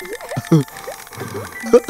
Ha ha ha!